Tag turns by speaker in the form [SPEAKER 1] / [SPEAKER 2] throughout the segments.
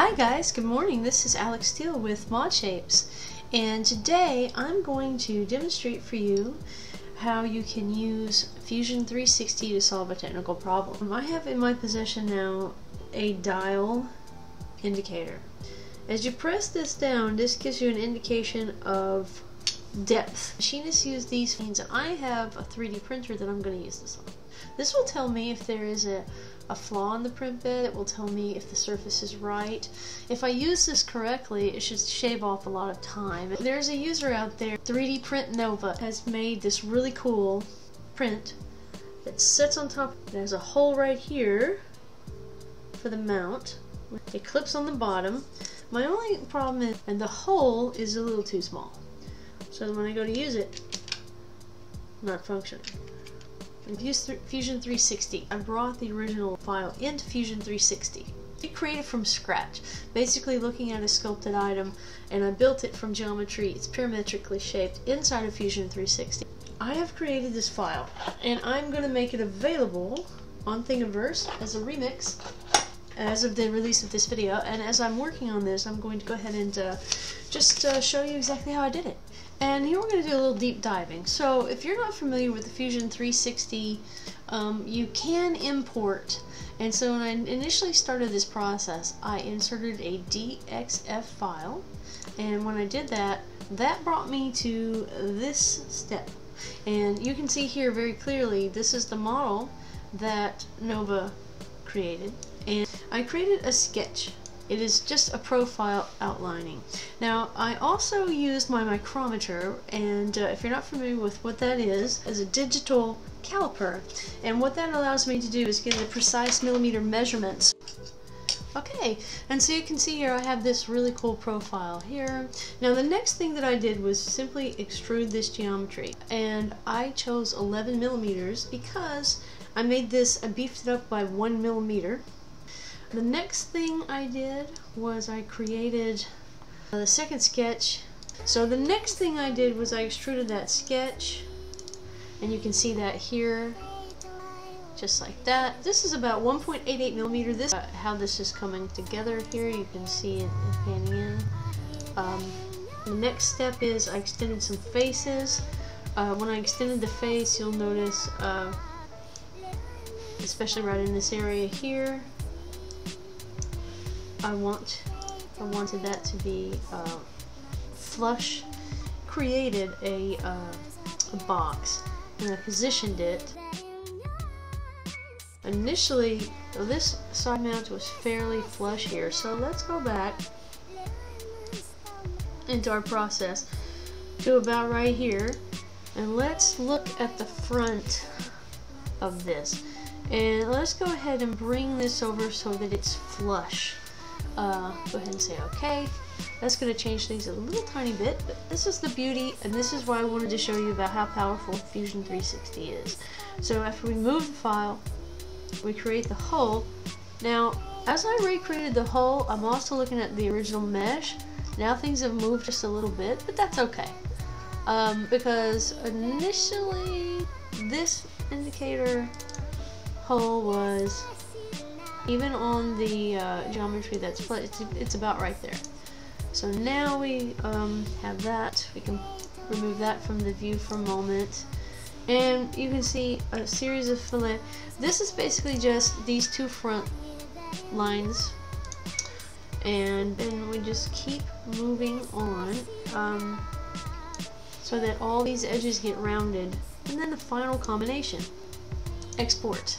[SPEAKER 1] Hi guys, good morning. This is Alex Steele with Mod Shapes and today I'm going to demonstrate for you how you can use Fusion 360 to solve a technical problem. I have in my possession now a dial indicator. As you press this down, this gives you an indication of depth. Machinists use these means I have a 3D printer that I'm going to use this on. This will tell me if there is a, a flaw in the print bed. It will tell me if the surface is right. If I use this correctly, it should shave off a lot of time. There's a user out there, 3D Print Nova, has made this really cool print that sits on top. There's a hole right here for the mount. It clips on the bottom. My only problem is, and the hole is a little too small. So when I go to use it, not functioning. In Fusion 360, I brought the original file into Fusion 360. I created from scratch, basically looking at a sculpted item, and I built it from geometry. It's parametrically shaped inside of Fusion 360. I have created this file, and I'm going to make it available on Thingiverse as a remix as of the release of this video. And as I'm working on this, I'm going to go ahead and uh, just uh, show you exactly how I did it. And here we're going to do a little deep diving. So if you're not familiar with the Fusion 360, um, you can import. And so when I initially started this process, I inserted a DXF file. And when I did that, that brought me to this step. And you can see here very clearly, this is the model that Nova created. And I created a sketch it is just a profile outlining. Now, I also used my micrometer, and uh, if you're not familiar with what that is, as a digital caliper. And what that allows me to do is get the precise millimeter measurements. Okay, and so you can see here I have this really cool profile here. Now the next thing that I did was simply extrude this geometry. And I chose 11 millimeters because I made this, I beefed it up by one millimeter. The next thing I did was I created the second sketch. So the next thing I did was I extruded that sketch and you can see that here just like that. This is about 1.88 millimeter. This uh, how this is coming together here. You can see it panning in. Um, the next step is I extended some faces. Uh, when I extended the face, you'll notice, uh, especially right in this area here, I want I wanted that to be uh, flush created a, uh, a box and I positioned it. Initially this side mount was fairly flush here so let's go back into our process to about right here and let's look at the front of this. And let's go ahead and bring this over so that it's flush uh, go ahead and say okay. That's going to change things a little tiny bit, but this is the beauty, and this is why I wanted to show you about how powerful Fusion 360 is. So after we move the file, we create the hole. Now, as I recreated the hole, I'm also looking at the original mesh. Now things have moved just a little bit, but that's okay. Um, because initially, this indicator hole was even on the uh, geometry that's put, it's, it's about right there. So now we um, have that. We can remove that from the view for a moment. And you can see a series of fillet. This is basically just these two front lines. And then we just keep moving on um, so that all these edges get rounded. And then the final combination. Export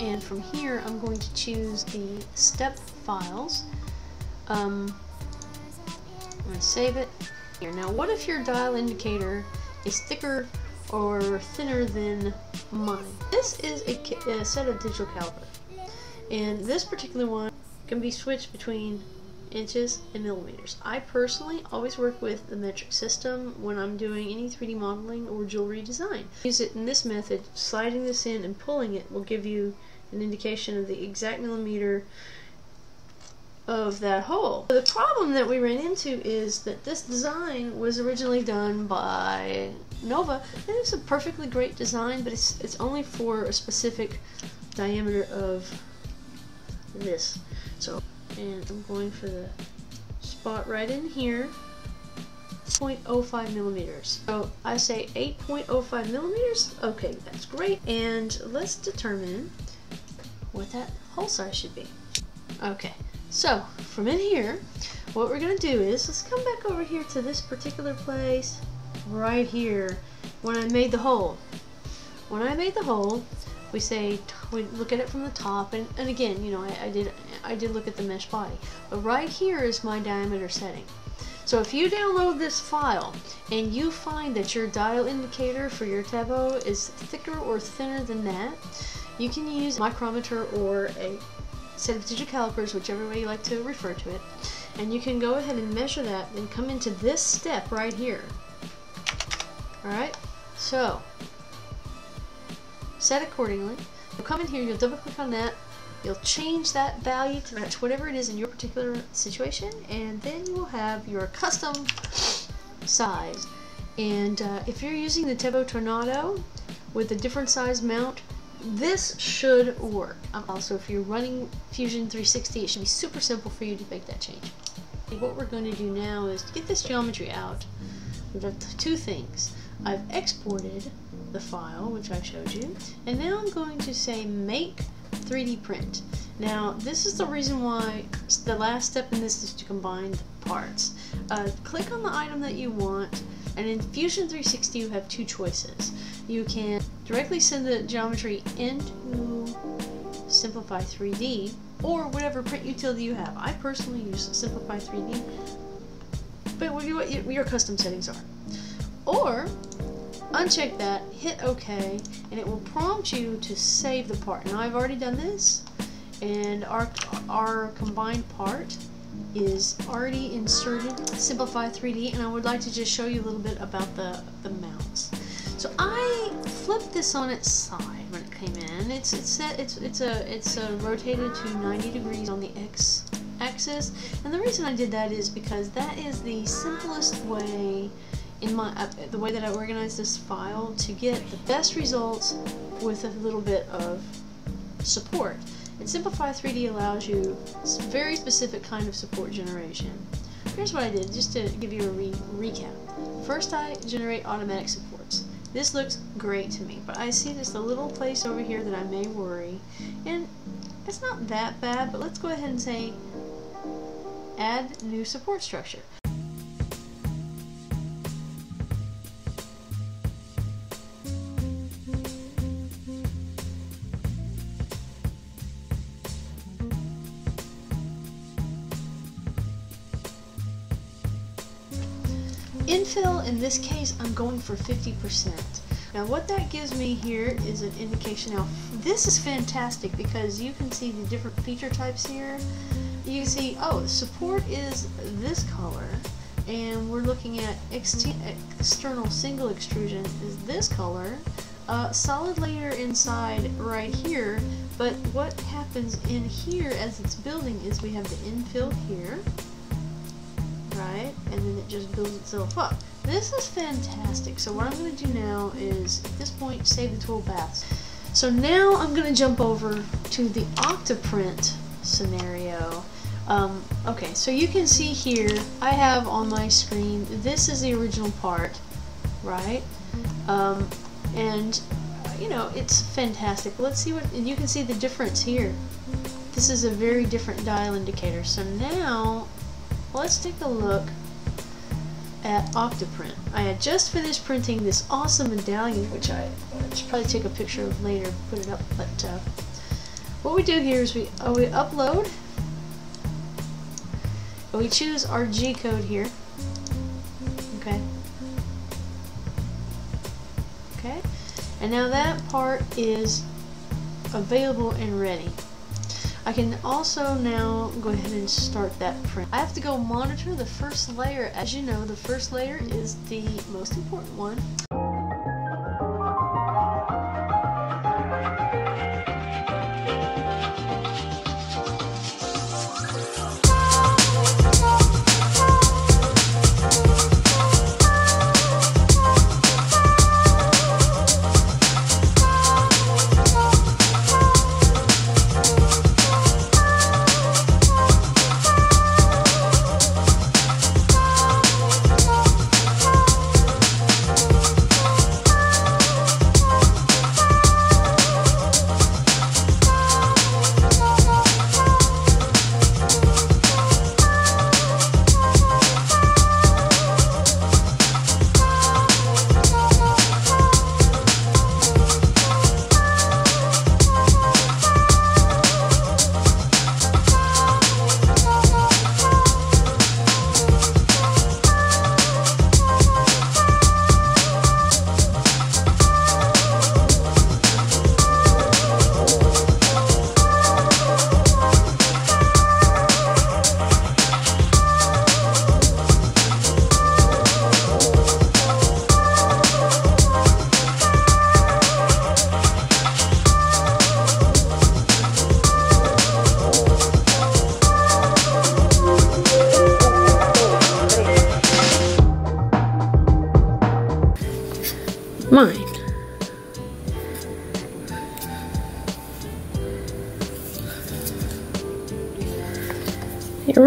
[SPEAKER 1] and from here I'm going to choose the step files. Um, I'm going to save it here. Now what if your dial indicator is thicker or thinner than mine? This is a, a set of digital caliper and this particular one can be switched between inches and millimeters. I personally always work with the metric system when I'm doing any 3D modeling or jewelry design. Use it in this method, sliding this in and pulling it will give you an indication of the exact millimeter of that hole. The problem that we ran into is that this design was originally done by Nova, and it's a perfectly great design, but it's, it's only for a specific diameter of this. So and I'm going for the spot right in here 0.05 millimeters. So I say 8.05 millimeters. Okay, that's great. And let's determine what that hole size should be. Okay, so from in here, what we're gonna do is, let's come back over here to this particular place right here when I made the hole. When I made the hole, we say we look at it from the top and, and again you know I, I did I did look at the mesh body but right here is my diameter setting so if you download this file and you find that your dial indicator for your Tevo is thicker or thinner than that you can use a micrometer or a set of digital calipers whichever way you like to refer to it and you can go ahead and measure that and come into this step right here alright so set accordingly. You'll come in here, you'll double click on that, you'll change that value to match whatever it is in your particular situation, and then you will have your custom size. And uh, if you're using the Tevo Tornado with a different size mount, this should work. Um, also, if you're running Fusion 360, it should be super simple for you to make that change. What we're going to do now is to get this geometry out. We've two things. I've exported the file, which I showed you, and now I'm going to say make 3D print. Now, this is the reason why the last step in this is to combine the parts. Uh, click on the item that you want, and in Fusion 360 you have two choices. You can directly send the geometry into Simplify 3D, or whatever print utility you have. I personally use Simplify 3D, but what your custom settings are. Or uncheck that, hit OK, and it will prompt you to save the part. Now I've already done this, and our, our combined part is already inserted Simplify 3D, and I would like to just show you a little bit about the, the mounts. So I flipped this on its side when it came in. It's it's set it's it's a it's a rotated to 90 degrees on the X axis, and the reason I did that is because that is the simplest way in my uh, the way that I organize this file to get the best results with a little bit of support. And Simplify 3D allows you very specific kind of support generation. Here's what I did, just to give you a re recap. First I generate automatic supports. This looks great to me, but I see this a little place over here that I may worry. And it's not that bad, but let's go ahead and say add new support structure. Infill, in this case, I'm going for 50%. Now what that gives me here is an indication. Now this is fantastic because you can see the different feature types here. You can see, oh, support is this color, and we're looking at ex external single extrusion is this color. Uh, solid layer inside right here, but what happens in here as it's building is we have the infill here, right? And then it just builds itself up. This is fantastic. So what I'm going to do now is, at this point, save the tool paths. So now I'm going to jump over to the Octoprint scenario. Um, okay, so you can see here, I have on my screen, this is the original part, right? Um, and, you know, it's fantastic. Let's see what, and you can see the difference here. This is a very different dial indicator. So now let's take a look at Octoprint. I had just finished printing this awesome medallion, which I should probably take a picture of later, and put it up, but uh, what we do here is we, uh, we upload, and we choose our G code here, okay, okay, and now that part is available and ready. I can also now go ahead and start that print. I have to go monitor the first layer. As you know, the first layer is the most important one.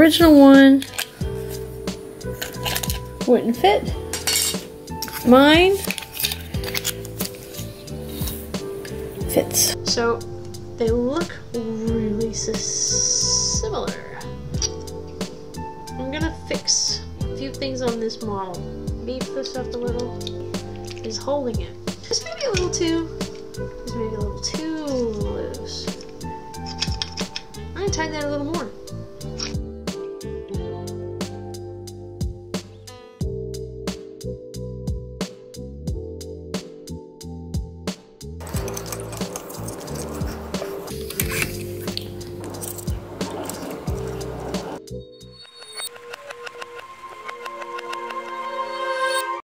[SPEAKER 1] original one wouldn't fit. Mine fits. So they look really similar. I'm gonna fix a few things on this model. Beef this up a little. Is holding it. Just maybe a little too just maybe a little too loose. I'm gonna tighten that a little more.